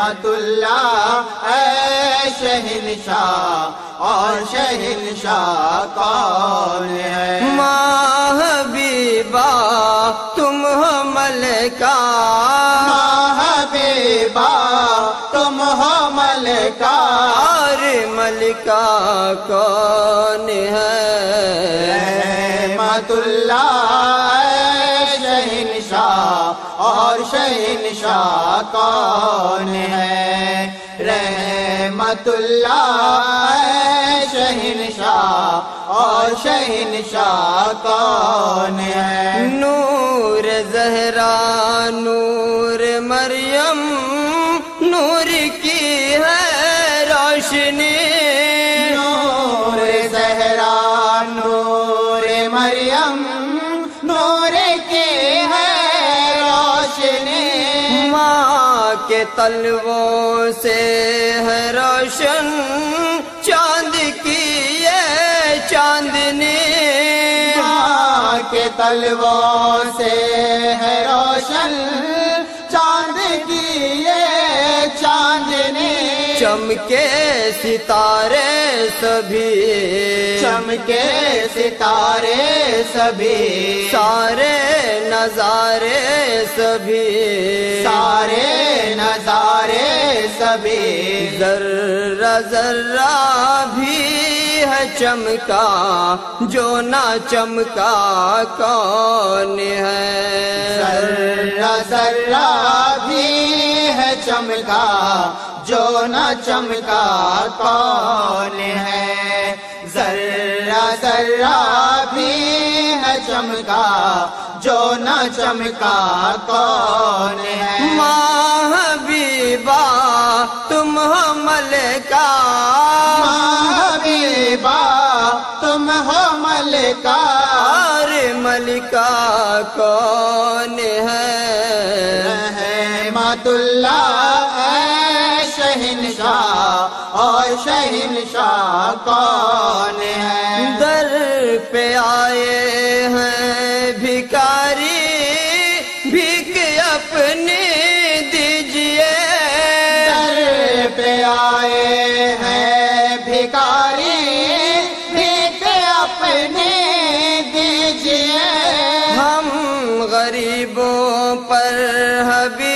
रहमतुल्ला ऐ शहनशाह और शहनशाह कौन है? हबीबा तुम हो मलका। हबीबा तुम हो मलका। और मलका कौन है? रहमतुल्ला और शहनशाह कौन है? रहमतुल्ला शहनशाह और शहनशाह कौन है? नूर जहरा नूर तलवों से है रोशन। चाँद की ये चांदनी। के तलवों से है रोशन। चाँद की ये चांदनी। चमके सितारे सभी चमके सितारे सभी? सारे नजारे सभी। सारे नजारे सभी। जर्रा जर्रा भी है चमका जो ना चमका कौन है? जर्रा जर्रा भी है चमका जो न चमका कौन है? जर्रा जर्रा भी है चमका जो न चमका कौन है? माँ हबीबा तुम हो मलका। हबीबा तुम हो मलका। और मलिका कौन है? रहमतुल्ला शहनशाह और शहनशाह कौन है? दर पे आए हैं भिकारी भीख अपनी दीजिए। दर पे आए हैं भिकारी भीख अपने दीजिए। हम गरीबों पर हबीबा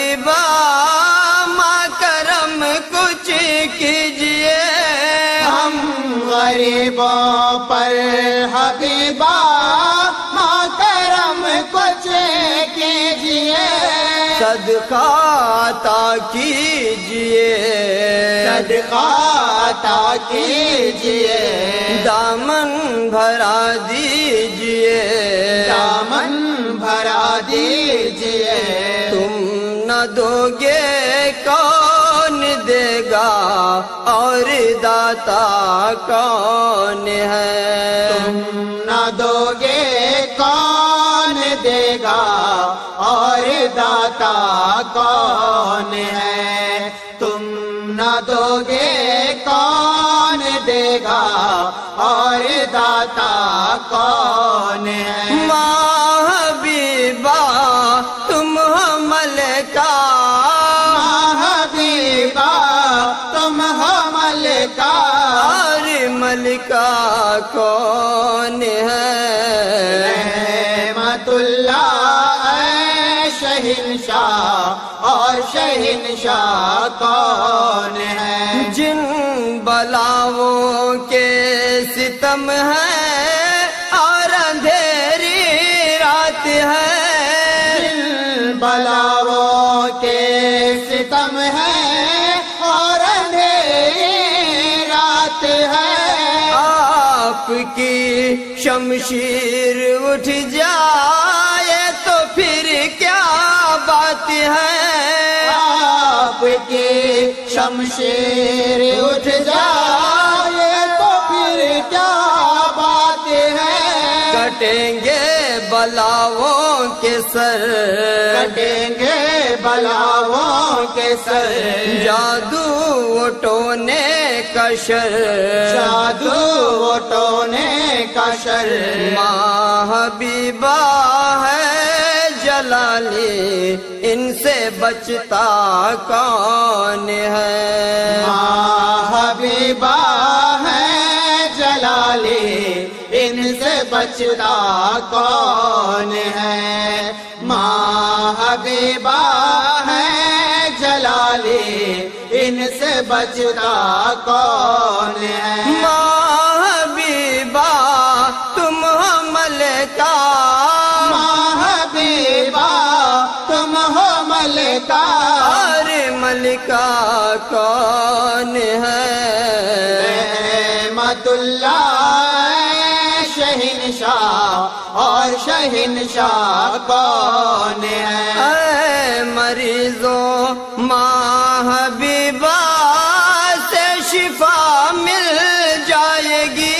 गरीबों पर हबीबा माँ करम कुछ कीजिए। सदकाता कीजिए। सदकाता कीजिए। दामन भरा दीजिए। दामन भरा दीजिए। तुम न दोगे कौन देगा और दाता कौन है? तुम न दोगे कौन देगा और दाता कौन है? तुम न दोगे कौन देगा और दाता कौन है? मलका कौन है? रहमतुल्ला शहनशाह। और शहनशाह कौन है? जिन बलाओं के सितम है और अंधेरी रात है। दिल बलावों आपकी शमशीर उठ जाए तो फिर क्या बात है? आपकी शमशीर उठ जाए तो फिर क्या बात है? कटेंगे बलाओं के सर। कटेंगे बलाओं के सर। जादू टोने कशर। जादू टोने कशर। महबीबा है जलाली इनसे बचता कौन है? महबीबा बचता कौन है? माँ हबीबा है जलाली इनसे बचता कौन है? हबीबा तुम हो मलका माँ हबीबा तुम हो मलका और मलिका कौन है? रहमतुल्ला शहिनशाह और शहिनशाह कौन है? मरीजों माँ हबीबा से शिफा मिल जाएगी।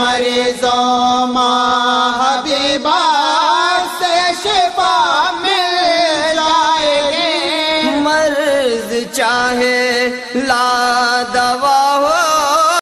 मरीजों माँ हबीबा से शिफा मिल जाएगी। मर्ज चाहे ला